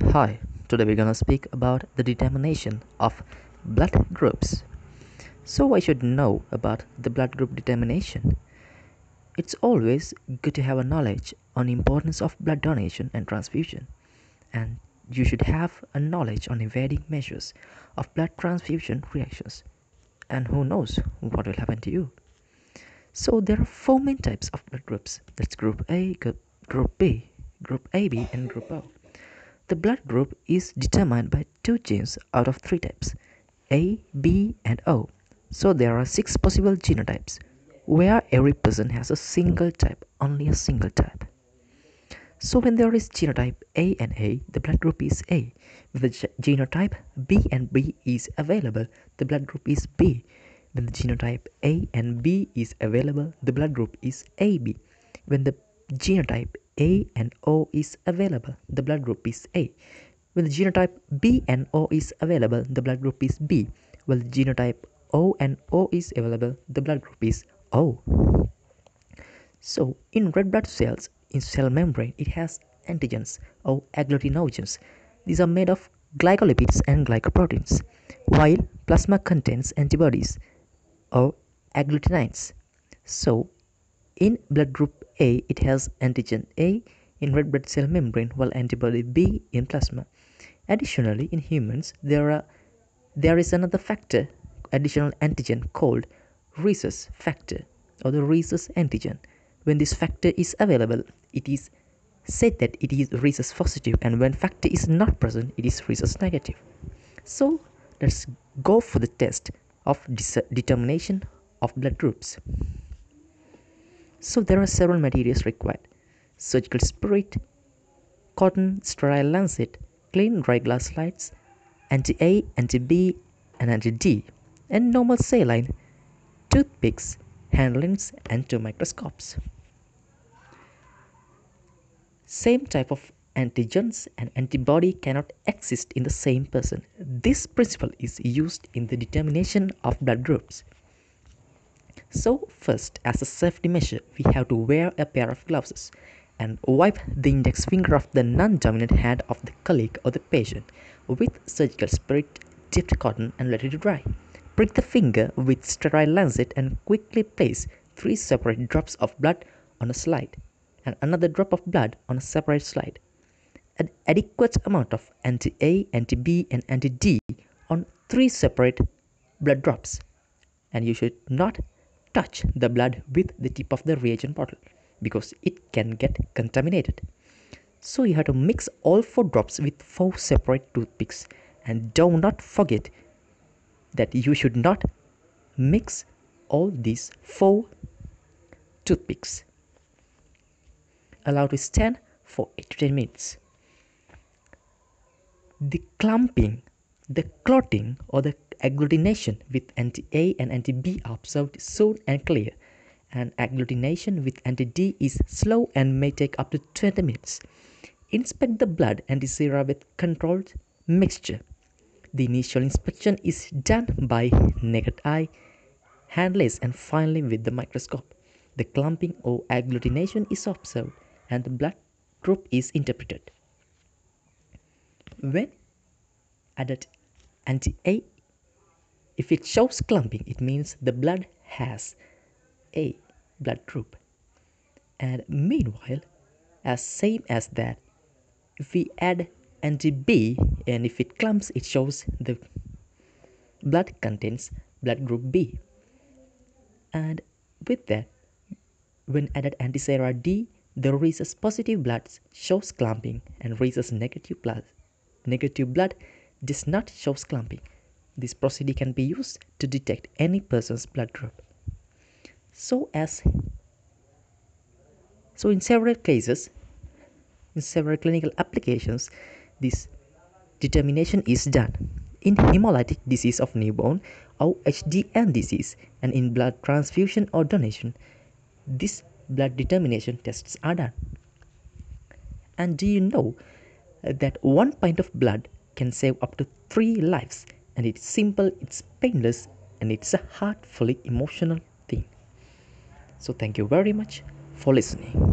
Hi, today we're gonna speak about the determination of blood groups. So I should know about the blood group determination. It's always good to have a knowledge on importance of blood donation and transfusion. And you should have a knowledge on evading measures of blood transfusion reactions. And who knows what will happen to you. So there are four main types of blood groups. That's group A, group B, group AB and group O. The blood group is determined by two genes out of three types A, B, and O. So there are six possible genotypes, where every person has a single type, only a single type. So when there is genotype A and A, the blood group is A. When the genotype B and B is available, the blood group is B. When the genotype A and B is available, the blood group is AB. When the genotype A and O is available, the blood group is A. When the genotype B and O is available, the blood group is B. When the genotype O and O is available, the blood group is O. So, in red blood cells, in cell membrane, it has antigens or agglutinogens. These are made of glycolipids and glycoproteins, while plasma contains antibodies or agglutinins. So, in blood group A, it has antigen A in red blood cell membrane while antibody B in plasma. Additionally, in humans, there are there is another factor, additional antigen called rhesus factor or the rhesus antigen. When this factor is available, it is said that it is rhesus positive and when factor is not present, it is rhesus negative. So let's go for the test of determination of blood groups. So there are several materials required. Surgical spirit, cotton sterile lancet, clean dry glass slides, anti-A, anti-B, and anti-D, and normal saline, toothpicks, hand lens, and two microscopes. Same type of antigens and antibody cannot exist in the same person. This principle is used in the determination of blood groups. So first, as a safety measure, we have to wear a pair of gloves and wipe the index finger of the non-dominant hand of the colleague or the patient with surgical spirit dipped cotton and let it dry. Prick the finger with sterile lancet and quickly place three separate drops of blood on a slide and another drop of blood on a separate slide. An adequate amount of anti-A, anti-B and anti-D on three separate blood drops and you should not touch the blood with the tip of the reagent bottle because it can get contaminated. So you have to mix all four drops with four separate toothpicks and do not forget that you should not mix all these four toothpicks. Allow to stand for 8 to 10 minutes. The clumping, the clotting or the agglutination with anti-A and anti-B are observed soon and clear, and agglutination with anti-D is slow and may take up to 20 minutes. Inspect the blood and sera with controlled mixture. The initial inspection is done by naked eye, hand lens, and finally with the microscope. The clumping or agglutination is observed and the blood group is interpreted. When added anti-A if it shows clumping, it means the blood has a blood group. And meanwhile, as same as that, if we add anti-B and if it clumps, it shows the blood contains blood group B. And with that, when added anti-sera D, the rhesus positive blood shows clumping and rhesus negative blood negative blood does not shows clumping. This procedure can be used to detect any person's blood group. So as so in several cases, in several clinical applications, this determination is done. In hemolytic disease of newborn or HDN disease and in blood transfusion or donation, this blood determination tests are done. And do you know that one pint of blood can save up to three lives and it's simple it's painless and it's a heartfully emotional thing. So thank you very much for listening